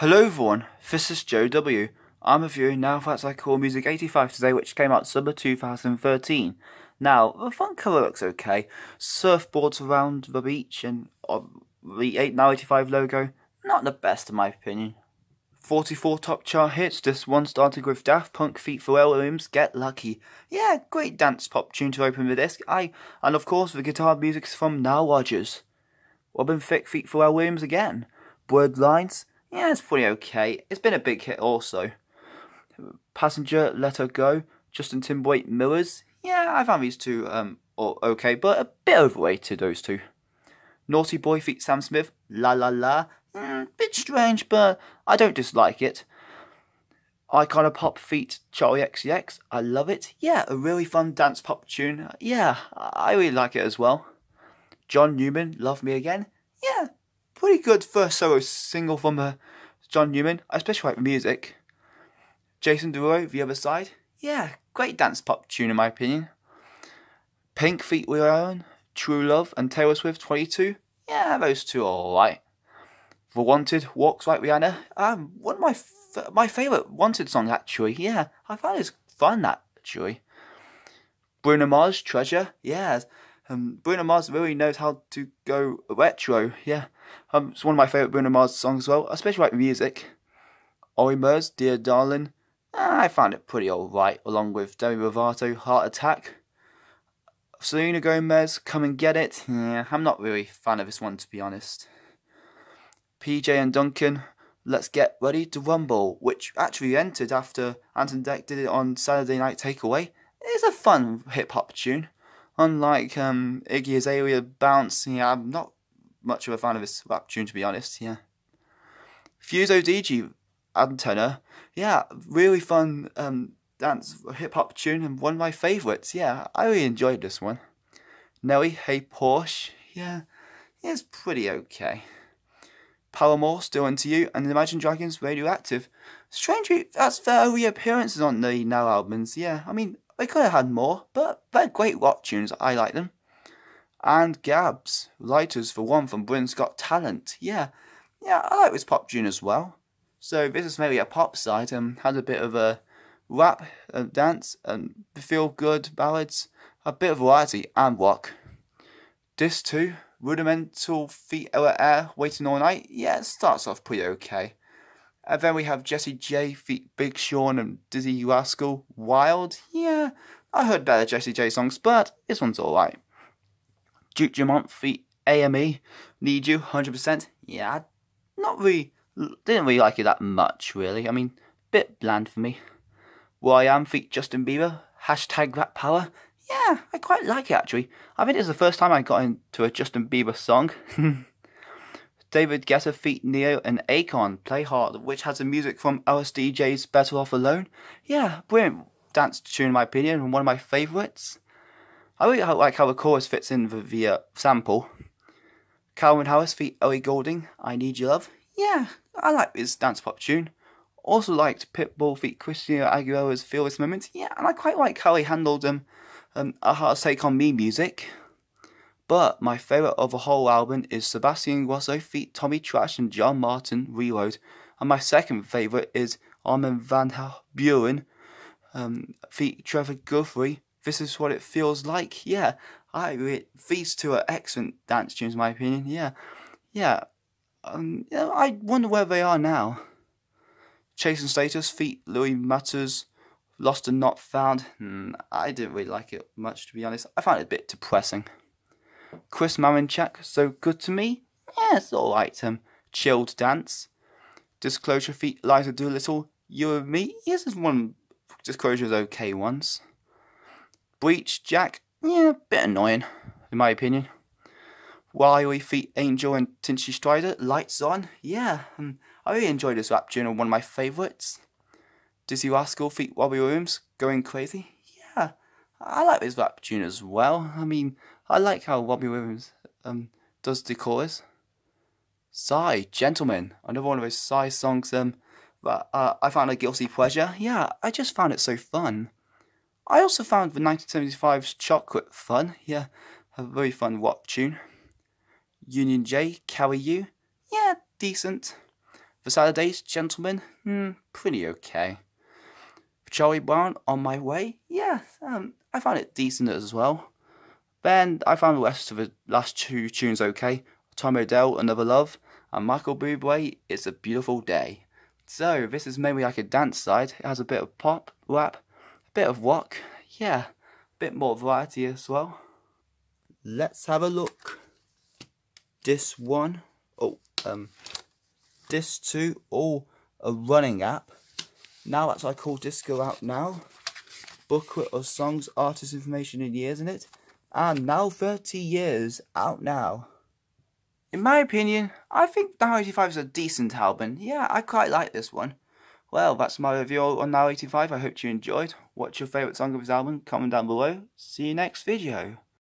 Hello everyone, this is Joe W. I'm reviewing Now That's I Call Music 85 today, which came out summer 2013. Now, the front cover looks okay. Surfboards around the beach and uh, the 8 Now 85 logo, not the best in my opinion. 44 top chart hits, this one starting with Daft Punk feat Pharrell Williams, Get Lucky. Yeah, great dance pop tune to open the disc. I And of course the guitar music's from Nile Rodgers. Robin Thicke feat Pharrell Williams again. Blurred Lines, yeah, it's pretty okay. It's been a big hit also. Passenger, Let Her Go, Justin Timberlake, Mirrors. Yeah, I found these two um okay, but a bit overrated those two. Naughty Boy feat Sam Smith, La La La. Mm, bit strange, but I don't dislike it. Icona Pop feat Charli XCX. I love it. Yeah, a really fun dance pop tune. Yeah, I really like it as well. John Newman, Love Me Again. Yeah, pretty good first solo single from uh, John Newman. I especially like the music. Jason Derulo, The Other Side. Yeah, great dance pop tune in my opinion. Pink feat Own, True Love, and Taylor Swift 22. Yeah, those two are alright. The Wanted, Walks Like Rihanna. Um, one of my my favourite Wanted song actually. Yeah, I find it's fun actually. Bruno Mars, Treasure. Yeah, um, Bruno Mars really knows how to go retro. Yeah, um, it's one of my favourite Bruno Mars songs as well, especially like music. Olly Murs, Dear Darling. I found it pretty alright, along with Demi Lovato, Heart Attack. Selena Gomez, Come and Get It. Yeah, I'm not really a fan of this one to be honest. PJ and Duncan, Let's Get Ready to Rumble, which actually entered after Ant and Dec did it on Saturday Night Takeaway. It's a fun hip hop tune. Unlike um, Iggy Azalea Bounce, I'm not much of a fan of this rap tune to be honest, yeah. Fuse ODG Antenna, yeah, really fun um, dance hip hop tune and one of my favourites, yeah, I really enjoyed this one. Nelly, Hey Porsche, yeah, it's pretty okay. Paramore, Still Into You, and Imagine Dragons, Radioactive. Strangely, that's their reappearances on the Now albums, yeah, I mean, they could have had more, but they're great rock tunes, I like them and Gabz, Lighters for one from Britain's Got Talent. Yeah, yeah, I like this pop tune as well. So this is maybe a pop side and had a bit of a rap, and dance, and feel good ballads, a bit of variety and rock. This too, Rudimental Feet Ella Eyre, Waiting All Night. Yeah, it starts off pretty okay. And then we have Jessie J feat Big Sean and Dizzee Rascal, Wild. Yeah, I heard better Jessie J songs, but this one's alright. Duke Dumont feat AME, Need You, 100%. Yeah, not really, didn't really like it that much, really. I mean, bit bland for me. will.i.am feat Justin Bieber, hashtag Rap Power. Yeah, I quite like it actually. I think it's the first time I got into a Justin Bieber song. David Guetta feat Ne-Yo and Akon, Play Hard, which has the music from Alice Deejay's Better Off Alone. Yeah, brilliant dance tune in my opinion, and one of my favourites. I really like how the chorus fits in with the uh, sample. Calvin Harris feat Ellie Goulding, I Need Your Love. Yeah, I like this dance pop tune. Also liked Pitbull feat Christina Aguilera's Feel This Moment. Yeah, and I quite like how he handled um, um, A-ha's Take On Me music. But my favourite of the whole album is Sebastian Ingrosso feat Tommy Trash and John Martin Reload. And my second favourite is Armin van Buuren um, feat Trevor Guthrie this is what it feels like. Yeah, I. These two are excellent dance tunes, in my opinion. Yeah, yeah. Um, I wonder where they are now. Chasing Status, feat Louis Matters, Lost and Not Found. Hmm, I didn't really like it much, to be honest. I found it a bit depressing. Chris Malinchak, So Good to Me. Yeah, it's alright. Um, chilled Dance. Disclosure feat Eliza Doolittle. You and Me. Yes, this is one Disclosure's okay ones. Breach, Jack, yeah, bit annoying, in my opinion. Wiley Feet Angel and Tinchy Stryder, Lights On, yeah, um, I really enjoyed this rap tune one of my favourites. Dizzee Rascal Feet Robbie Williams, Going Crazy, yeah, I like this rap tune as well. I mean, I like how Robbie Williams um, does the chorus. Psy, Gentleman, another one of those Psy songs um, that uh, I found a guilty pleasure. Yeah, I just found it so fun. I also found the 1975's Chocolate fun. Yeah, a very fun rock tune. Union J, Carry You. Yeah, decent. The Saturdays, Gentlemen, hmm, pretty okay. Charlie Brown, On My Way, yeah, um, I found it decent as well. Then I found the rest of the last two tunes okay. Tom Odell, Another Love, and Michael Bublé, It's a Beautiful Day. So, this is maybe like a dance side. It has a bit of pop, rap, a bit of rock, yeah, a bit more variety as well. Let's have a look. This one, oh, um, this two, all a running app. Now that's I call disco out now. Booklet of songs, artist information and years in it. And now 30 years out now. In my opinion, I think Now 85 is a decent album. Yeah, I quite like this one. Well, that's my review on Now 85. I hope you enjoyed. What's your favourite song of his album? Comment down below. See you next video.